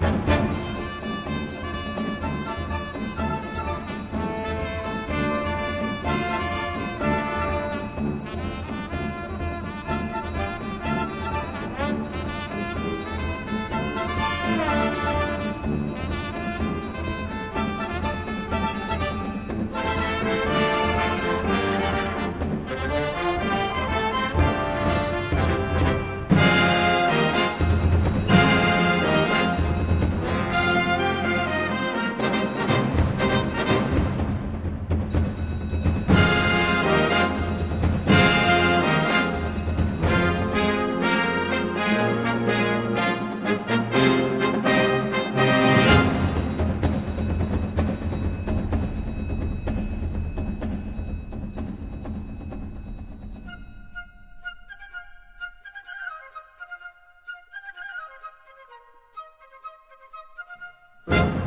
you you.